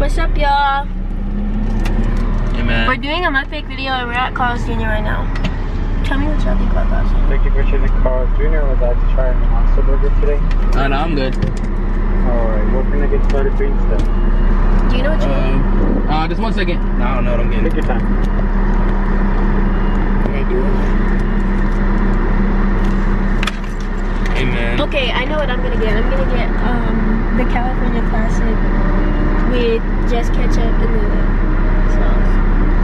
What's up, y'all? Hey man. We're doing a mukbang video and we're at Carl's Jr. right now. Tell me what y'all think about Carl's Jr. Thank you for choosing Carl Jr. Would like to try a monster burger today? Uh, no, I'm good. Alright, what can I get started for you instead? Do you know what you want? Um, uh, just one second. No, I don't know what I'm getting. Take your time. Can I do Hey man. it? Okay, I know what I'm gonna get. I'm gonna get um the California Classic with just ketchup and the sauce.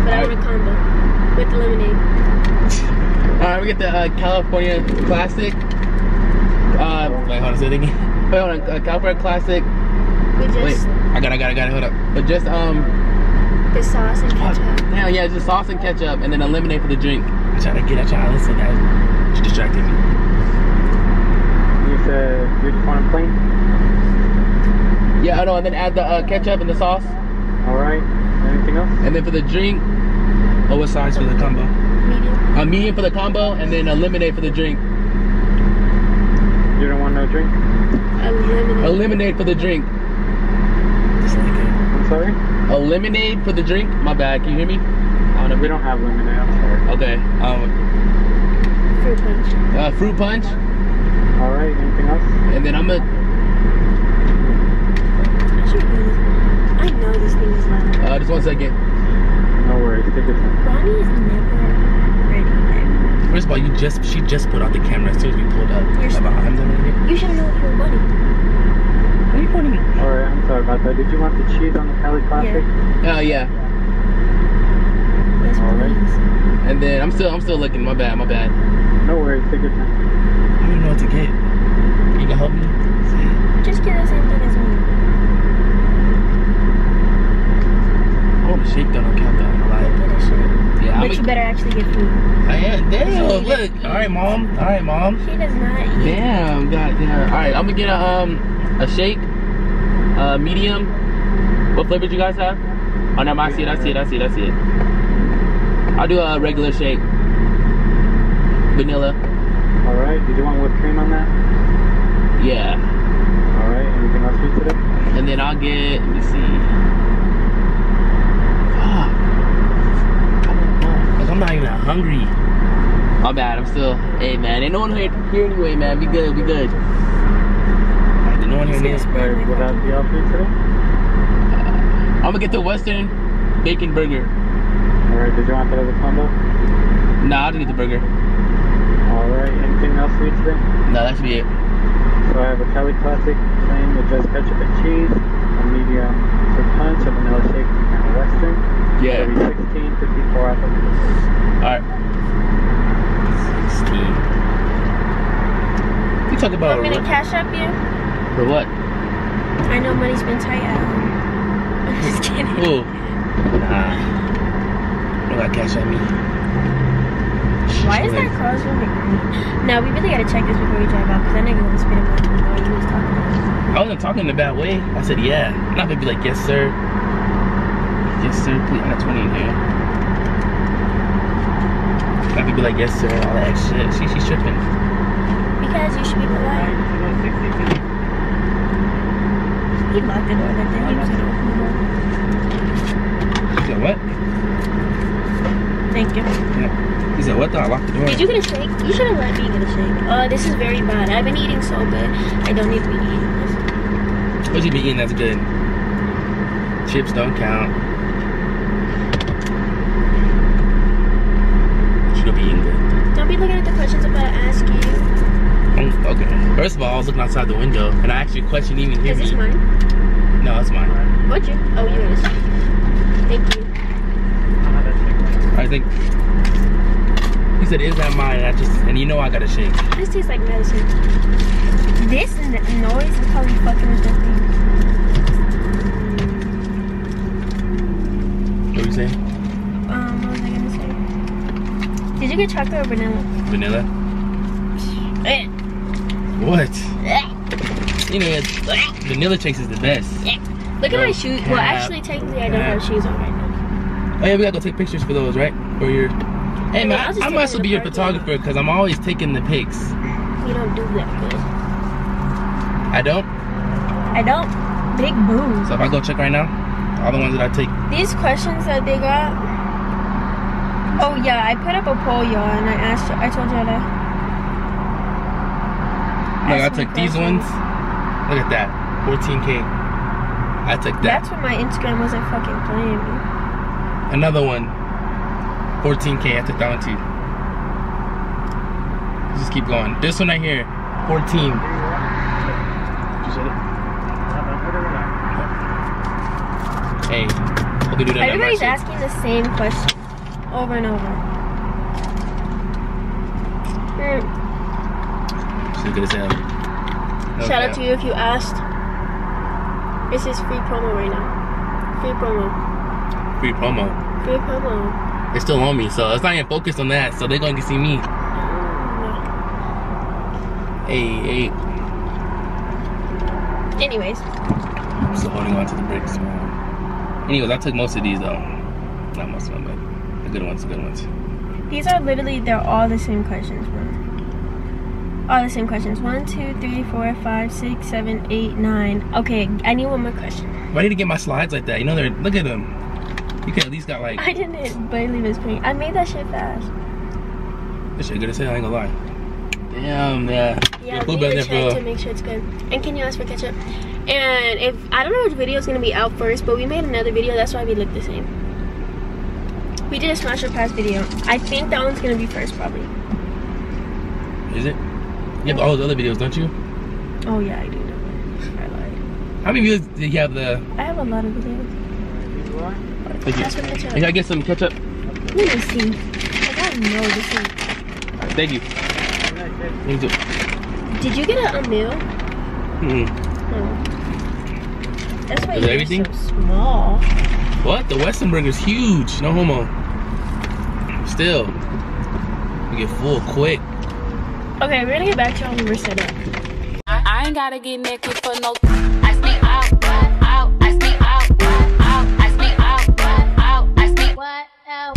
But I want a combo with the lemonade. Alright, we get the uh, California Classic. Uh, wait, hold on, say it again. Wait, hold on. Uh, California Classic. With Wait, I got, it, I got, it, I got it. Hold up. But just um, the sauce and fuck. ketchup. Damn, yeah, just sauce and ketchup, and then a lemonade for the drink. I'm trying to get, I'm trying to listen, guys. It's distracting me. You said you just want a plain? Yeah, I know, and then add the uh, ketchup and the sauce, Alright. Anything else? and then for the drink, oh, what size for the combo? Medium. A medium for the combo, and then a lemonade for the drink. You don't want no drink? A lemonade. A lemonade for the drink. I'm sorry? A lemonade for the drink. My bad. Can you hear me? I don't. We don't have lemonade, I'm sorry. Okay. Um, Fruit punch. uh, fruit punch, Alright, anything else? and then I'm gonna. I should do this. I know this thing is loud. Uh, just one second. No worries, take your time. Rodney is never ready. First of all, you just she just put out the camera as soon as we pulled up. You're s- About I'm done with it. You should know what you're wanting. What are you pointing at? Alright, I'm sorry about that. Did you want the cheese on the Cali Classic? Oh yeah. Yes, Alright. please. And then I'm still I'm still looking. My bad. My bad. No worries, take your time. I don't even know what to get. You can help me. Just get the same thing as me. I want a shake though. Don't count that. I'm Get lying. a. Yeah. But you I'm better actually get food. I am. Damn. She Look. All right, mom. All right, mom. She does not eat. Damn. God. Yeah. All right. I'm gonna get a um a shake. Uh, medium. What flavor do you guys have? Oh no, I see it. I see it. I see it. I see it. I'll do a regular shake. Vanilla. Alright, did you want whipped cream on that? Yeah. Alright, anything else for you today? And then I'll get, let me see. Fuck. I don't know. Like, I'm not even that hungry. My bad, I'm still, hey man, ain't no one here, here anyway, man. Be good, be good. Ain't no one here near. Alright, would that be all for you? I'm gonna get the Western bacon burger. Alright, did you want that as a combo? Nah, I'll just get the burger. Alright, anything else for you today? No, that should be it. So I have a Cali Classic plain with just ketchup and cheese, a medium fruit punch, a vanilla shake, and a western. Yeah. That'll be 16, 54 at the Alright. 16. You talk about I'm gonna cash up you. for what? I know money's been tight at home. I'm just kidding. Ooh. Nah. Don't got cash at me. Why is that Carl's Jr. green? No, we really gotta check this before we drive out because that nigga was spitting my tongue while he was talking. I wasn't talking in a bad way. I said, yeah. Not gonna be like, yes, sir. Yes, sir. Please. I got 20 in here. Not gonna be like, yes, sir. All that shit. She, she's tripping. Because you should be polite. He locked the door that day. He was gonna open the door. He said, what? Thank you. Yeah. He said, what? the? I locked the door. Did you get a shake? You should have let me get a shake. Uh, this is very bad. I've been eating so good. I don't need to be eating this. What you be eating that's good? Chips don't count. Don't be eating good. Don't be looking at the questions I'm about to ask you. Mm, Okay. First of all, I was looking outside the window, and I actually question even hear Is this mine? No, it's mine. What you? Oh, yours. Thank you. I think he said, "Is that mine?" And I just, and you know, I got to shake. This tastes like medicine. This and the noise is probably fucking with that thing. What are you saying? Did you get chocolate or vanilla? Vanilla. Eh, What? eh, You know, vanilla chase is the best. eh. Look at my shoes. Well, actually, technically, I don't have shoes on right now. Oh yeah, we gotta go take pictures for those, right? For your. Hey man, I'll just I, I take might as well be your photographer because I'm always taking the pics. You don't do that good. I don't. I don't. Big boom. So if I go check right now, All the ones that I take. These questions that they got. Oh yeah, I put up a poll, y'all, and I asked. I told y'all that. Like I took these ones. Look at that. 14k. I took that. That's when my Instagram wasn't fucking playing me. Another one. 14k. I took that one too. Just keep going. This one right here. 14. Hey, hope you do that. Everybody's asking the same question over and over. Mm, She's good as hell. No Shout out to you if you asked. This is free promo right now. Free promo. Free promo. Free promo. They still on me, so it's not even focused on that. So they're going to see me. Hey, hey. Anyways, I'm still holding on to the bricks, man. Anyways, I took most of these though. Not most of them, but the good ones, the good ones. these are literally, they're all the same questions, bro. All the same questions. One, two, three, four, five, six, seven, eight, nine. Okay, I need one more question. Why need to get my slides like that? You know, they're look at them. You could at least got like I didn't believe his pink. I made that shit fast. this shit good as hell. I ain't gonna lie. Damn, yeah. Yeah, we need to there check for- to make sure it's good. And can you ask for ketchup? And if I don't know which video is gonna be out first, but we made another video. That's why we look the same. We did a smash or pass video. I think that one's gonna be first, probably. Is it? You have all those other videos, don't you? Oh yeah, I do. I lied. How many views did you have the? I have a lot of videos. Thank Ask for ketchup. You gotta get some ketchup. Let me see. I know this is. Thank you. Me too. Did you get a, a meal? Mhm. Oh. That's why Is you're everything? so small. What? The Western Burger's huge. No homo. Still. You get full quick. Okay, we're gonna get back to how we were set up. I, I ain't gotta get naked for no. I sneak out, out. I sneak out, out. I sneak out, out. I sneak what? I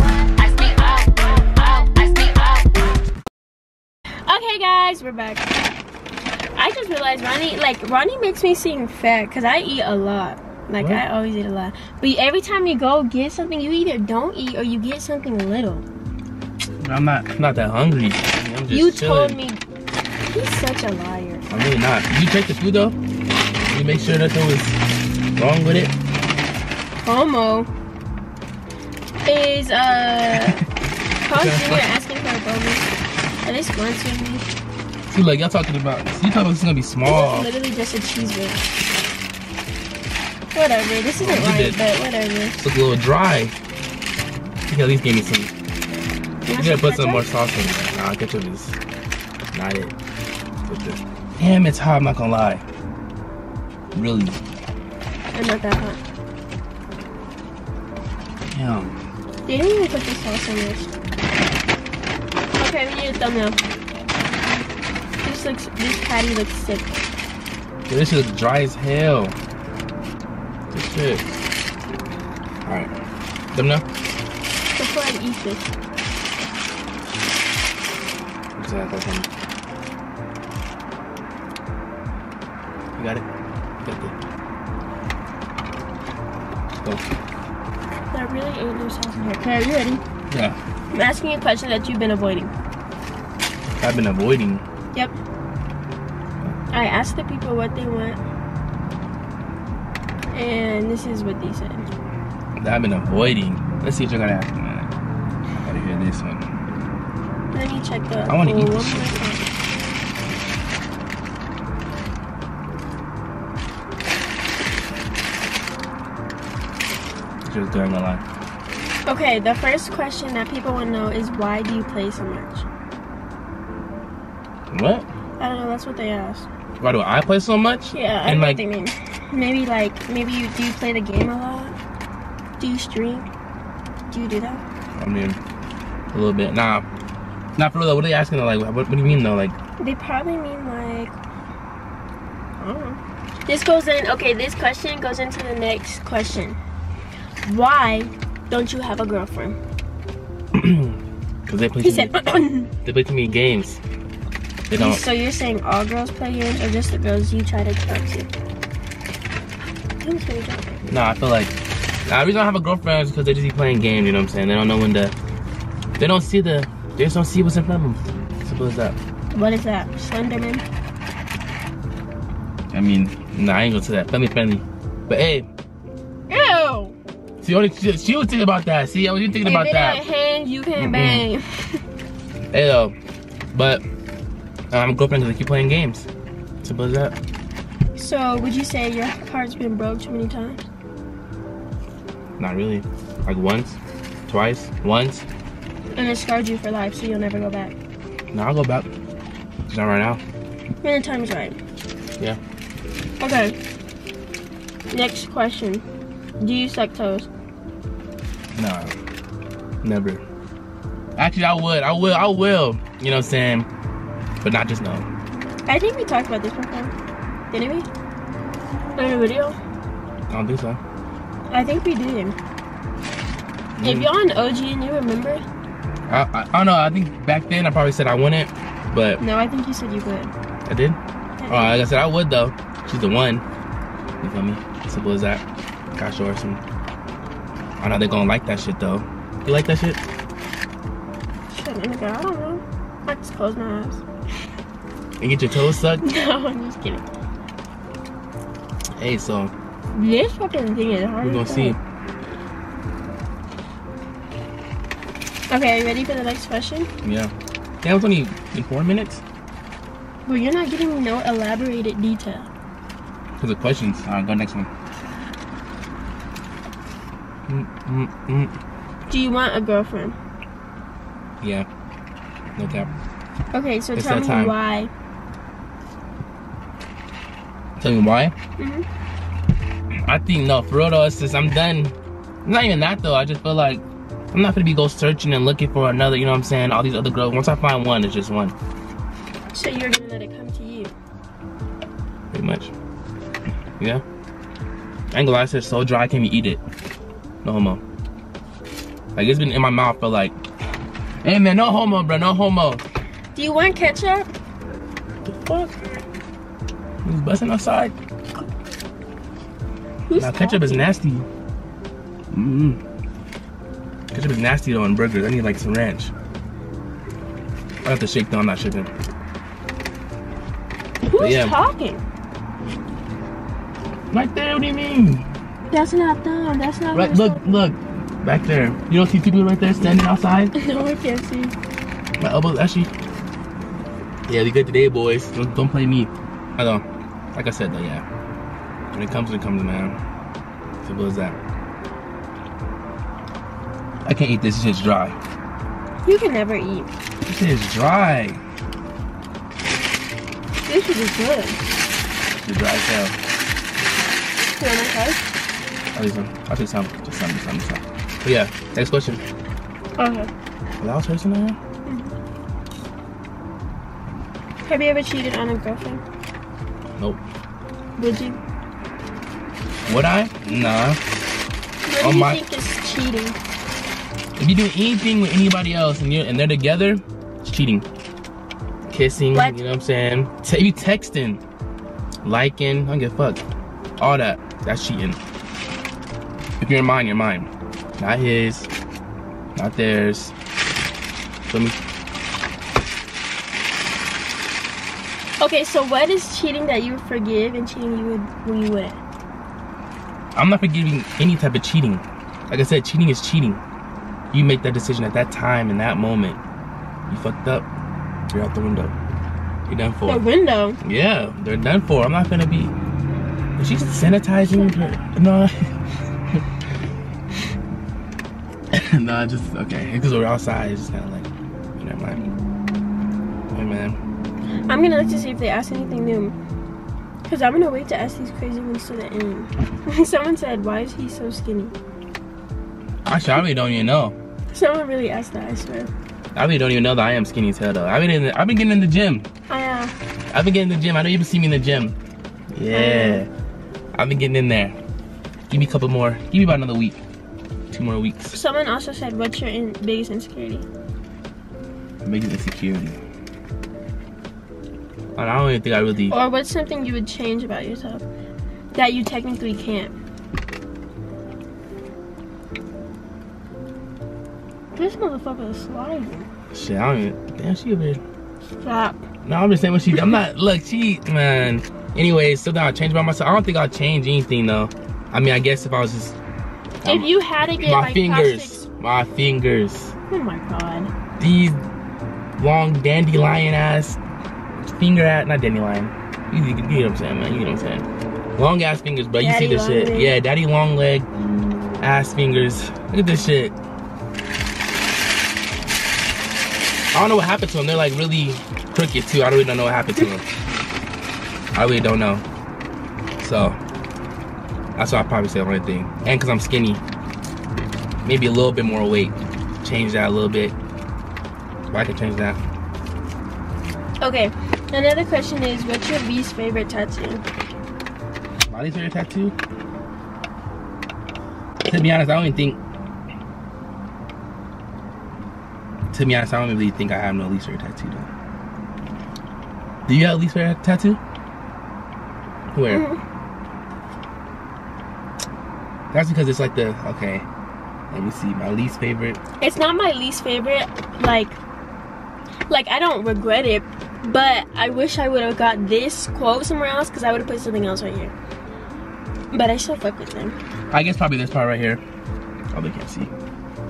sneak out, out. I sneak out. Okay, guys, we're back. I just realized Rodney, like Rodney, makes me seem fat because I eat a lot. Like What? I always eat a lot. But every time you go get something, you either don't eat or you get something little. I'm not I'm not that hungry. I mean, I'm just you chilling. told me. He's such a liar. I'm really not. You check the food though? You make sure that there was wrong with it? Homo is uh Carl Jr. asking for a bonus. Are they sponsoring me? See, like y'all talking about. You talking about this is gonna be small. This is literally just a cheese whiz. Whatever. This isn't You right, but whatever. It's a little dry. You at least give me some. You gotta put some more sauce in it. Nah, ketchup is not it. Put this- Damn, it's hot. I'm not gonna lie. Really. I'm not that hot. Damn. They didn't even put the sauce on this. Okay, we need a thumbnail. This looks, this patty looks sick. Dude, this is dry as hell. This shit. Alright. Now? Before I eat this. That? That's one. You got it? Got it. Go. There really ain't no sauce in here. Okay, are you ready? Yeah. I'm asking you a question that you've been avoiding. I've been avoiding. Yep. I asked the people what they want. And this is what they said. that I've been avoiding. Let's see what you're gonna ask me. I gotta hear this one. The. I wanna eat this oh, shit. Just during the line. Okay, the first question that people want to know is why do you play so much? What? I don't know. That's what they asked. Why do I play so much? Yeah, I And know like, what they mean. Maybe like maybe you do you play the game a lot? Do you stream? Do you do that? I mean, a little bit. Nah, not for real. though. What are they asking? though? Like, what, what do you mean though? Like, They probably mean like I don't know. This goes in okay, this question goes into the next question. Why don't you have a girlfriend? cause they play. He too said many, they play too many games. They don't. So you're saying all girls play games or just the girls you try to talk to? Tell me what you're talking. No, I feel like Nah, the reason I have a girlfriend is because they just be playing games, you know what I'm saying? They don't know when to, they don't see the, they just don't see what's in front of them. Simple as that. What is that? Slenderman? I mean, nah, I ain't gonna say that. Family friendly. But hey, Ew! see, only she, she was thinking about that. See, I was you thinking If about it that. ain't hands, you can't Mm-mm. bang. Hey, though. But I'm a girlfriend because I keep playing games. Simple as that. So, would you say your heart's been broke too many times? Not really. Like once, twice, once. And it scarred you for life, so you'll never go back. No, I'll go back. Just not right now. When the time's right. Yeah. Okay. Next question. Do you suck toes? No. Never. Actually, I would. I will. I will. You know what I'm saying? But not just now. I think we talked about this before. Didn't we? In a video? I don't think so. I think we did. If Mm. you're on OG and you remember, I, I, I don't know. I think back then I probably said I wouldn't, but no, I think you said you would. I did. I Oh, like I said, I would though. She's the one. You feel me? Simple as that. Gotta show her some. I know they're gonna like that shit though. You like that shit? Shit, nigga, I don't know. I just close my eyes. And get your toes sucked? No, I'm just kidding. Hey, so This fucking thing is hard. we're gonna see. Okay, are you ready for the next question? Yeah. That was only in four minutes. Well, you're not giving no elaborated detail. Because the questions. Alright, go next one. Mm, mm, mm. Do you want a girlfriend? Yeah. No cap. Okay, so It's tell me time. why. Tell me why? Mhm. I think no, for real though, it's just I'm done. Not even that though. I just feel like I'm not gonna be go searching and looking for another. You know what I'm saying? All these other girls. Once I find one, it's just one. So you're gonna let it come to you. Pretty much. Yeah. I ain't gonna lie, it's so dry I can't even eat it. No homo. Like it's been in my mouth for like. Hey man, no homo, bro. No homo. Do you want ketchup? What the fuck? Who's busting outside? Who's Nah, ketchup is nasty. Mm. Ketchup is nasty though on burgers. I need like some ranch. I have to shake though. I'm not shaking. Who's yeah. talking? Right there. What do you mean? That's not them. That's not. Right. Look. talking. Look. Back there. You don't see two people right there standing outside? No, I can't see. My elbows actually. Yeah, we good today, boys. Don't, don't play me. I know. Like I said though, yeah. When it comes, it comes, man. Simple as that. I can't eat this. It's shit's dry. You can never eat. This is dry. This is good. It's dry as hell. You want my card? I'll do some. I'll do some. Just some. Just some. Just some. But yeah. Next question. Okay. Loud person there? Mm-hmm. Have you ever cheated on a girlfriend? Nope. Would you? Would I? Nah. What Oh do you my- think is cheating? If you do anything with anybody else and you and they're together, it's cheating. Kissing, What? you know what I'm saying? Te- you texting, liking, I don't give a fuck. All that, that's cheating. If you're mine, you're mine. Not his, not theirs. Feel me? Okay, so what is cheating that you would forgive and cheating you would you wouldn't? I'm not forgiving any type of cheating. Like I said, cheating is cheating. You make that decision at that time in that moment. You fucked up. You're out the window. You're done for. The window. Yeah, they're done for. I'm not gonna be. Is she sanitizing her? No. no, just okay. Because we're outside, it's just kind of like, you never mind. Hey man, I'm gonna look to see if they ask anything new. Cause I'm gonna wait to ask these crazy ones to the end. Someone said, "Why is he so skinny?" actually, I really don't even know. Someone really asked that. I swear. I really don't even know that I am skinny as hell though. I've been in. The, I've been getting in the gym. I uh, I've been getting in the gym. I know you've been seeing me in the gym. Yeah, I've been getting in there. Give me a couple more. Give me about another week. Two more weeks. someone also said, "What's your in- biggest insecurity?" Biggest insecurity. I don't even think I really. Or what's something you would change about yourself that you technically can't? This motherfucker is sliding. Shit, I don't even. Damn, she a bit. Stop. No, I'm just saying what she. I'm not. Look, she man. Anyways, something I'll change about myself. I don't think I'll change anything though. I mean, I guess if I was just if you had to get my like fingers, plastics. my fingers, Oh my god. these long dandelion ass finger at not dandelion. You, you, you know what I'm saying, man. You know what I'm saying. Long ass fingers, bro. You see this shit? leg. Yeah, daddy long leg, ass fingers. Look at this shit. I don't know what happened to them. They're like really crooked too. I really don't know what happened to them. I really don't know. So that's why I probably say the only thing. And because I'm skinny, maybe a little bit more weight. Change that a little bit. But I can change that. Okay. Another question is, what's your least favorite tattoo? My least favorite tattoo? To be honest, I don't even think. To be honest, I don't really think I have no least favorite tattoo though. Do you have a least favorite tattoo? Where? Mhm. That's because it's like the okay. Let me see. My least favorite. It's not my least favorite. Like, like I don't regret it, but I wish I would have got this quote somewhere else because I would have put something else right here. But I still fuck with them. I guess probably this part right here. Probably can't see.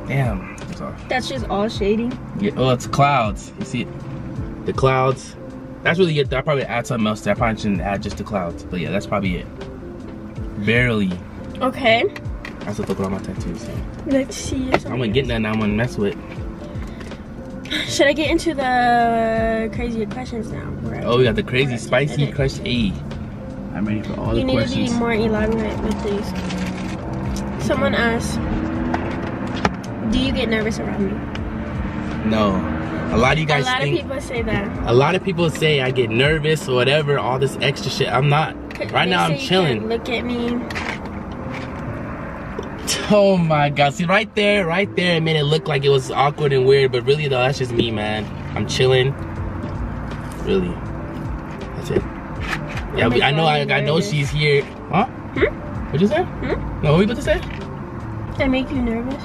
Damn, it's off. That's just all shading. Yeah, oh, it's clouds. You see it? The clouds. That's really it. I probably add something else. I probably shouldn't add just the clouds. But yeah, that's probably it. Barely. Okay. I still look at all my tattoos. So. Let's see. if I'm gonna get that now. I'm gonna mess with. Should I get into the crazy questions now? Right. Oh, we got the crazy Right. spicy Edit. crush A. I'm ready for all you the need questions. to be more elaborate with these. Someone asked, "Do you get nervous around me?" No. A lot of you guys a lot think. of people say that. a lot of people say I get nervous or whatever. All this extra shit. I'm not. Right now, I'm chilling. Look at me. Oh my god. See right there, right there, it made it look like it was awkward and weird, but really though, that's just me, man. I'm chilling. Really. That's it. Yeah, we- I know I, I know she's here. Huh? Hmm? What'd you say? Hmm? No, what were you about to say? That make you nervous?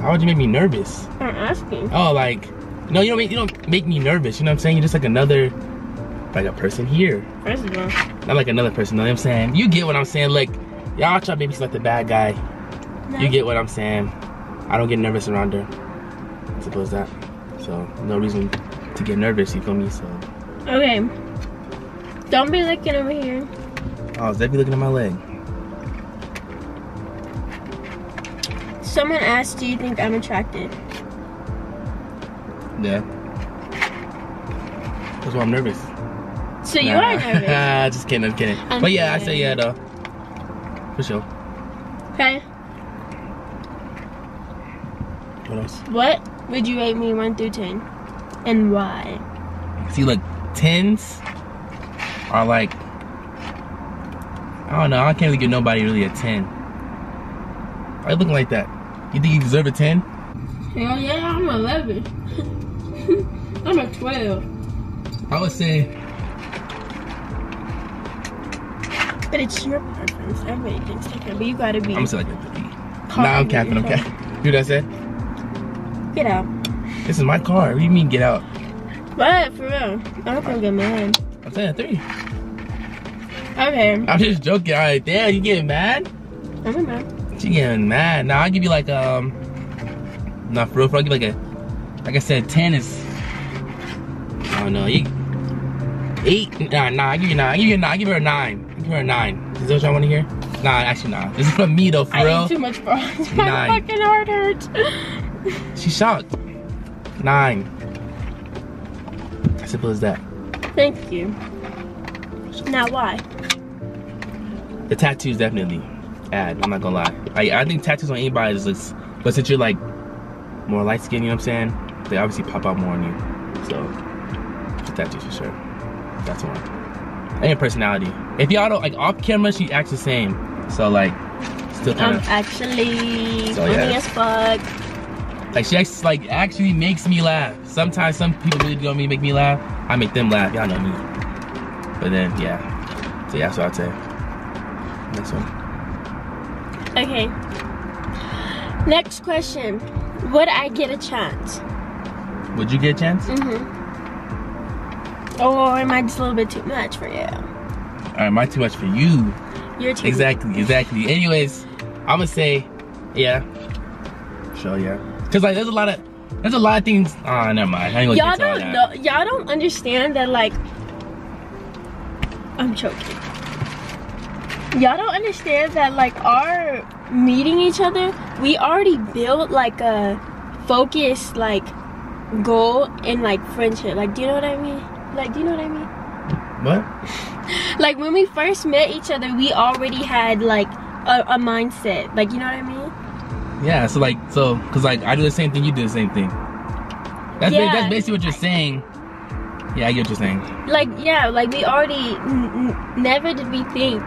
How would you make me nervous? I'm asking. Oh, like, no, you don't make you don't make me nervous. You know what I'm saying? You're just like another, like a person here, First of all, not like another person. You know what I'm saying? You get what I'm saying? Like, y'all try to make me like the bad guy. No. You get what I'm saying? I don't get nervous around her. I suppose that. So no reason to get nervous. You feel me? So Okay. Don't be looking over here. Oh, I was be looking at my leg. Someone asked, "Do you think I'm attractive?" Yeah. That's why I'm nervous. So you are nervous. just kidding. I'm kidding. I'm but yeah, I kidding. say yeah though. For sure. Okay. What else? What would you rate me one through ten, and why? See, look, tens are like I don't know. I can't really give nobody really a ten. I look like that? You think you deserve a ten? Hell yeah, I'm eleven. I'm a twelve. I would say But it's your preference. Everybody thinks different, but you gotta be. I'm gonna say like a three. Nah, I'm in capping. I'm yourself. capping. Dude, I said Get out. this is my car. What do you mean get out? But For real? I'm not gonna get mad. I'm saying a three. Okay. I'm just joking. All right, damn, you getting mad? I'm a mad. She getting mad. Nah, I'll give you like um. not for real, for real, I'll give like a. Like I said, ten is. I don't know. You, eight. Nah, nah. I give you nine. I give you a nine. I give her a nine. I give her a nine. Is that what y'all want to hear? Nah, actually, nah. This is from me though, for I real. too much fries. My Nine. fucking heart hurts. She's shocked. Nine. As simple as that. Thank you. Now why? The tattoos definitely add. I'm not gonna lie. I, I think tattoos on anybody is looks, but since you're like more light skinned, you know what I'm saying? They obviously pop out more on you. So the tattoos for sure. That's one. And your personality. If y'all don't like off camera, she acts the same. So like, still kind I'm of actually So, funny yeah. as fuck. like she acts like actually makes me laugh. Sometimes some people really don't me make me laugh. I make them laugh. Y'all know me. But then yeah. So yeah, that's what I'd say. Next one. Okay. Next question. Would I get a chance? Would you get a chance? Mm-hmm. Or am I just a little bit too much for you? Right, I too much for you. You're too Exactly, exactly. Anyways, I'm gonna say, yeah. Sure, yeah. Cause like, there's a lot of, there's a lot of things. Ah, never mind. Y'all get to all don't know. Y'all don't understand that. Like, I'm choking. Y'all don't understand that. Like, our meeting each other, we already built like a focused like goal in like friendship. Like, do you know what I mean? Like, do you know what I mean? What? Like when we first met each other, we already had like a, a mindset. Like, you know what I mean? Yeah. So like, so, cause like, I do the same thing. You do the same thing. That's ba- Yeah. that's basically what you're saying. Yeah, I get what you're saying. like yeah like we already never did we think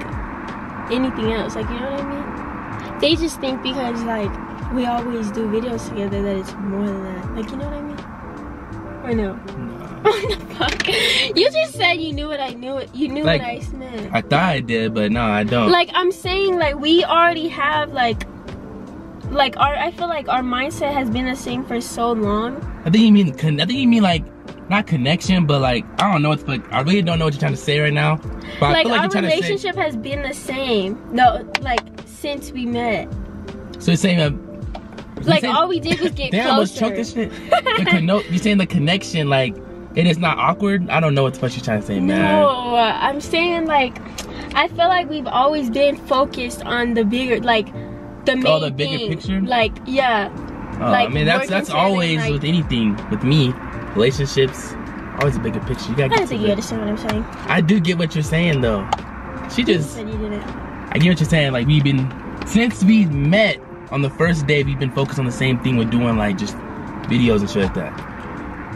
anything else like you know what i mean? They just think because like we always do videos together that it's more than that. Like you know what i mean? Or no? What oh, the fuck. You just said you knew what i knew it you knew Like, what i meant I thought I did, but no, I don't. like i'm saying like we already have like like our i feel like our mindset has been the same for so long. I think you mean, I think you mean like, not connection, but like, I don't know fuck, I really don't know what you're trying to say right now. But I like feel like our you're to say, relationship has been the same no like since we met so you're saying that. Like saying- all we did was get Damn, closer. choked this shit. the conno- you saying the connection, like, it is not awkward? I don't know what the fuck you're trying to say, man. No, I'm saying like I feel like we've always been focused on the bigger, like the oh, main Oh, the bigger thing. picture? Like yeah, Oh, like, I mean, that's that's always like- with anything. With me, relationships, always a bigger picture. You gotta I get don't to think you understand what I'm saying. I do get what you're saying, though. She You just, said you didn't. I get what you're saying. Like, we've been, since we met on the first day, we've been focused on the same thing. We're doing, like, just videos and shit like that.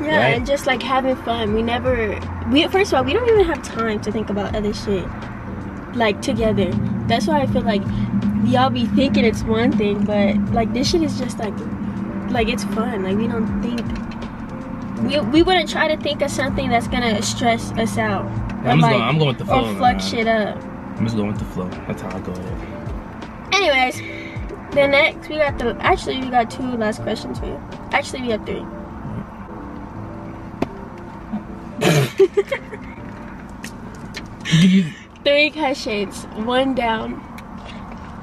Yeah, Right. and just like having fun. We never. We first of all, we don't even have time to think about other shit. Like together. That's why I feel like y'all be thinking it's one thing, but like this shit is just like, like it's fun. Like we don't think. We, we wouldn't try to think of something that's gonna stress us out. Yeah, I'm, just like, going, I'm going with the flow. or fuck man. shit up. I'm just going with the flow. That's how I go. Anyways, the next we got the actually we got two last questions for you. Actually we have three. Three questions. One down.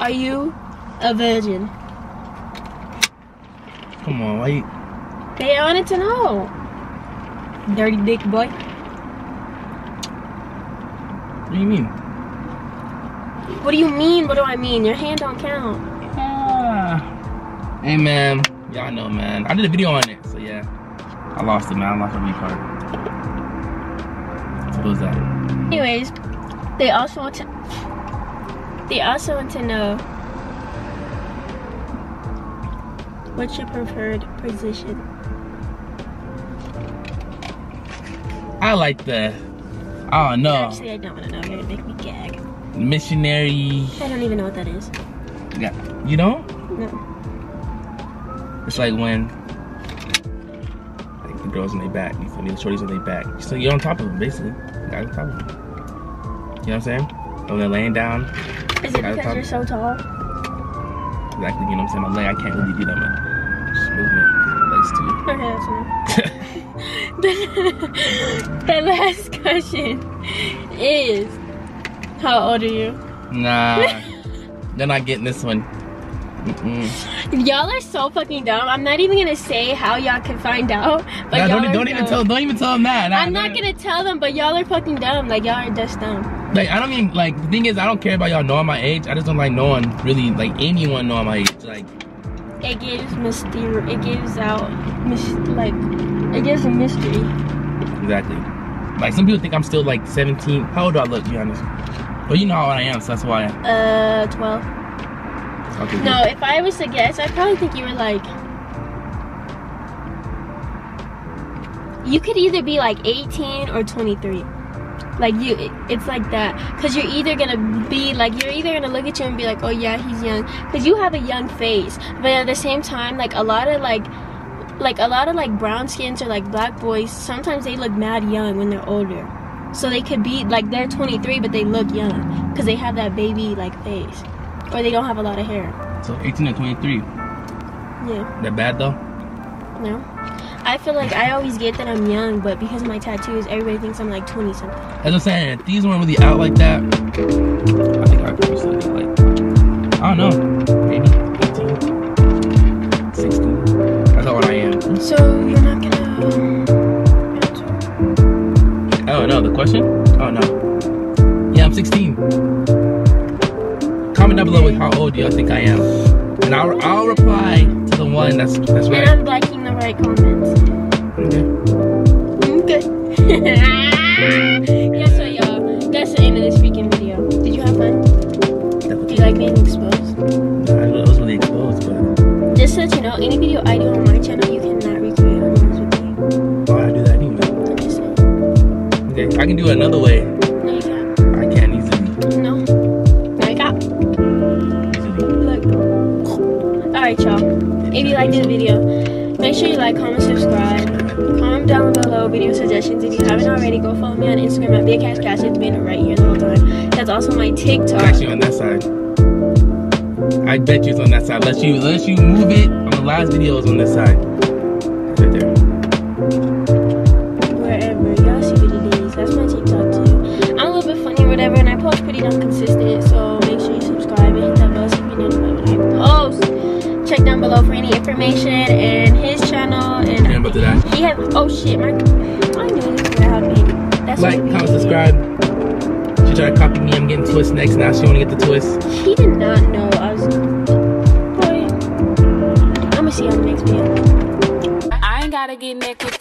Are you a virgin? Come on, why you, They wanted to know. Dirty dick boy. what do you mean? What do you mean? What do I mean? Your hand don't count. Ah. Hey man, y'all know man. I did a video on it, so yeah. I lost it, man. I lost a retard. So what was that? Anyways, they also want to. They also want to know. What's your preferred position? I like the, oh don't Actually, I don't want to know. You're gonna make me gag. missionary. I don't even know what that is. Yeah, you know? No. It's like when, like the girls on their back, you feel me? The shorties on their back. So you're on top of them, basically. You're on top of them. You know what I'm saying? When they're laying down, Is it because you're so tall? exactly. You know what I'm saying? My leg, I can't really do that much just movement. Legs too. Okay, that's enough. the, last question is How old are you? Nah, they're not getting this one. Mm-mm. Y'all are so fucking dumb. I'm not even gonna say how y'all can find out. But Nah, don't, don't even tell. Don't even tell them that. Nah, I'm not gonna tell them, but y'all are fucking dumb. Like y'all are just dumb. Like I don't mean like the thing is I don't care about y'all knowing my age. I just don't like knowing really like anyone knowing my age. Like It gives mystery. It gives out mis- like it gives a mystery. exactly. Like some people think I'm still like 17. How old do I look? To be honest. But you know how old I am, so that's why. I am. Uh, 12. Okay. No, if I was to guess, I'd probably think you were like. You could either be like 18 or 23. Like you, it- it's like that. Cause you're either gonna be like, you're either gonna look at you and be like, oh yeah, he's young. Cause you have a young face. But at the same time, like a lot of like, like a lot of like brown skins or like black boys, sometimes they look mad young when they're older. So they could be like they're 23, but they look young. Cause they have that baby like face. Or they don't have a lot of hair. So 18 or 23. Yeah. They're bad though. No. I feel like I always get that I'm young, but because of my tattoos, everybody thinks I'm like 20 something. As I'm saying, if these weren't really out like that, I think I'd probably still get like, I don't know, So you're not gonna? Oh no, the question? Oh no. Yeah, I'm 16. Comment down below with how old do y'all think I am. And I'll, I'll reply to the one that's that's right. And. I'm liking the right comments. Okay. Okay. Guess what, y'all? That's the end of this freaking video. Did you have fun? Do you like being exposed? I was really exposed, but Just so that you know, any video I do on my channel, you cannot I can do it another way. No, you can't. I can't easily. No. No, you can't. Look. Alright, y'all. If you like this video, make sure you like, comment, subscribe. Comment down below video suggestions. If you haven't already, go follow me on Instagram at Big Cash Cass. It's been right here the whole time. That's also my TikTok. actually on that side. I bet you it's on that side. Unless you unless you move it on the last video it's on this side. It's right there. And I post pretty damn consistent. So make sure you subscribe and hit that bell so you be notified when I post. Check down below for any information and his channel. And Yeah, I'm about to die. He has. Oh shit, my. I knew he was gonna have me. That's Like, comment, subscribe. She tried to copy me. I'm getting twist next. Now she wanna get the twist. He did not know I was. Boy, I'm gonna see you on the next video. I ain't gotta get naked